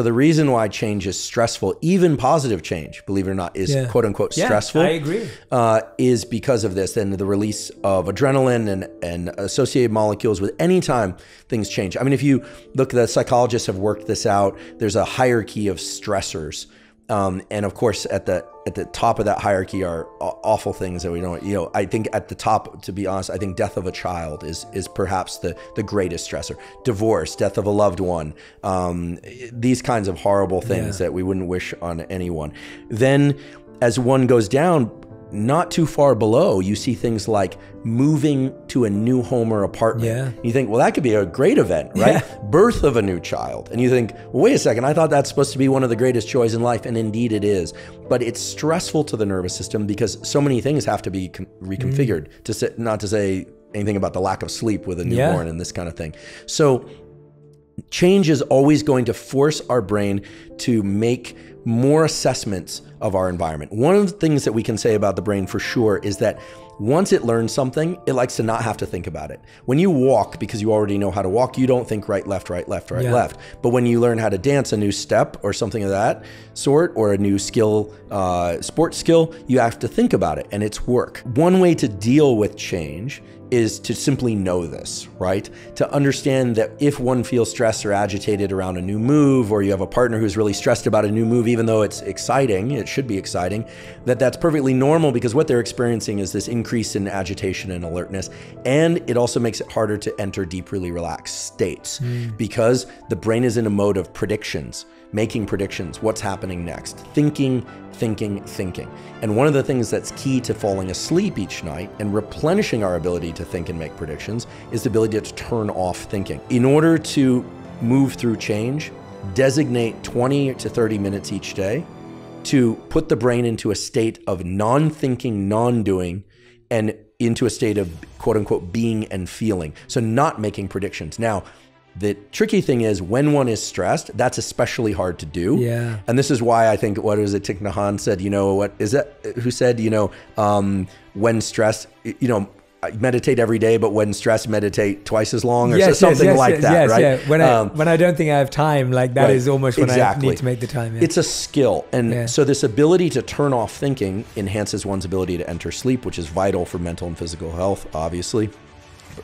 So the reason why change is stressful, even positive change, believe it or not, is Yeah. quote unquote Yeah, stressful. I agree. Uh, is because of this and the release of adrenaline and, and associated molecules with any time things change. I mean, if you look, the psychologists have worked this out. There's a hierarchy of stressors. Um, and of course, at the at the top of that hierarchy are awful things that we don't. You know, I think at the top, to be honest, I think death of a child is is perhaps the the greatest stressor. Divorce, death of a loved one, um, these kinds of horrible things that we wouldn't wish on anyone. Then, as one goes down, not too far below, you see things like moving to a new home or apartment. Yeah. You think, well, that could be a great event, right? Birth of a new child. And you think, well, wait a second, I thought that's supposed to be one of the greatest joys in life. And indeed it is. But it's stressful to the nervous system because so many things have to be con- reconfigured, mm. to say, not to say anything about the lack of sleep with a Yeah. newborn and this kind of thing. So change is always going to force our brain to make more assessments of our environment. One of the things that we can say about the brain for sure is that once it learns something, it likes to not have to think about it. When you walk, because you already know how to walk, you don't think right, left, right, left, right, Yeah. left. But when you learn how to dance a new step or something of that sort, or a new skill, uh, sports skill, you have to think about it and it's work. One way to deal with change is to simply know this, right? To understand that if one feels stressed or agitated around a new move, or you have a partner who's really stressed about a new move, even though it's exciting, it should be exciting, that that's perfectly normal because what they're experiencing is this increase in agitation and alertness. And it also makes it harder to enter deep, really relaxed states hmm. because the brain is in a mode of predictions, making predictions, what's happening next, thinking, thinking, thinking. And one of the things that's key to falling asleep each night and replenishing our ability to think and make predictions is the ability to turn off thinking. In order to move through change, designate 20 to 30 minutes each day to put the brain into a state of non thinking, non doing, and into a state of quote unquote being and feeling. So, not making predictions. Now, the tricky thing is when one is stressed, that's especially hard to do. Yeah. And this is why I think what was it Thich Nhat Hanh said, you know, what is that who said, you know, um, when stressed, you know, I meditate every day, but when stressed, meditate twice as long or so- something like yes, that, yes, right? Yeah. When I Um, when I don't think I have time, like that is Right. almost when I Exactly. need to make the time. Yeah. It's a skill. And Yeah. so this ability to turn off thinking enhances one's ability to enter sleep, which is vital for mental and physical health, obviously,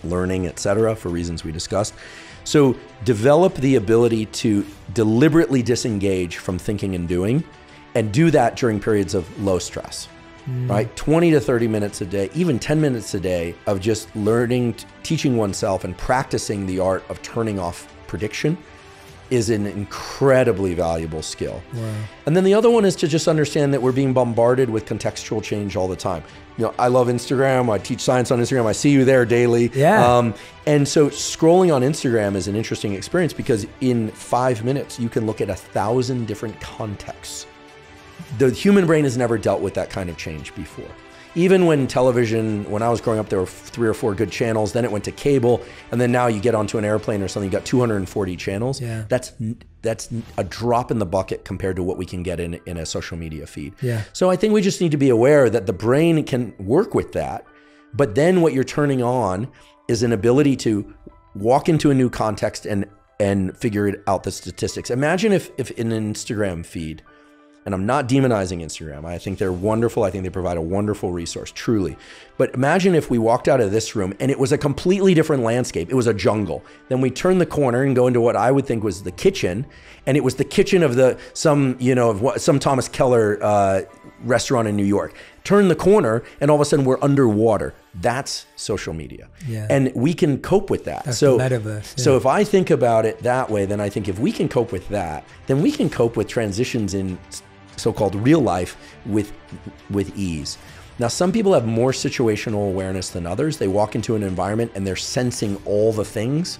learning, etc., for reasons we discussed. So develop the ability to deliberately disengage from thinking and doing and do that during periods of low stress. Right? 20 to 30 minutes a day, even 10 minutes a day of just learning, teaching oneself and practicing the art of turning off prediction is an incredibly valuable skill. And then the other one is to just understand that we're being bombarded with contextual change all the time. You know, I love Instagram. I teach science on Instagram. I see you there daily. Yeah. Um, and so scrolling on Instagram is an interesting experience because in five minutes you can look at a thousand different contexts. The human brain has never dealt with that kind of change before. Even when television, when I was growing up, there were three or four good channels. Then it went to cable, and then now you get onto an airplane or something, you got 240 channels. Yeah. That's that's a drop in the bucket compared to what we can get in in a social media feed. Yeah. So I think we just need to be aware that the brain can work with that, but then what you're turning on is an ability to walk into a new context and and figure out the statistics. Imagine if if in an Instagram feed and I'm not demonizing Instagram. I think they're wonderful. I think they provide a wonderful resource, truly. But imagine if we walked out of this room and it was a completely different landscape. It was a jungle. Then we turn the corner and go into what I would think was the kitchen, and it was the kitchen of the some you know of what some Thomas Keller uh, restaurant in New York. Turn the corner, and all of a sudden we're underwater. That's social media, Yeah. and we can cope with that. That's so metaverse, so if I think about it that way, then I think if we can cope with that, then we can cope with transitions in so-called real life with with ease. Now, some people have more situational awareness than others. They walk into an environment and they're sensing all the things.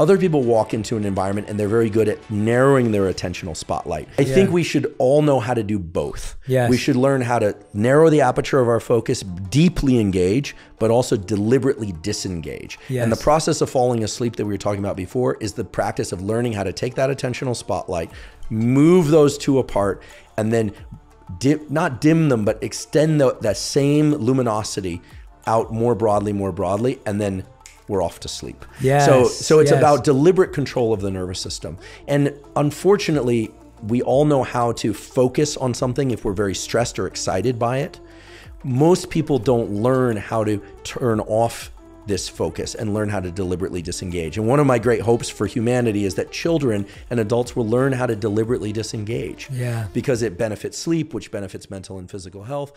Other people walk into an environment and they're very good at narrowing their attentional spotlight. I think we should all know how to do both. Yes. We should learn how to narrow the aperture of our focus, deeply engage, but also deliberately disengage. And the process of falling asleep that we were talking about before is the practice of learning how to take that attentional spotlight, move those two apart, and then dim, not dim them, but extend the, that same luminosity out more broadly, more broadly, and then we're off to sleep. Yes, So so it's yes. about deliberate control of the nervous system. And unfortunately, we all know how to focus on something if we're very stressed or excited by it. Most people don't learn how to turn off this focus and learn how to deliberately disengage. And one of my great hopes for humanity is that children and adults will learn how to deliberately disengage. Yeah. Because it benefits sleep, which benefits mental and physical health.